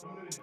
오늘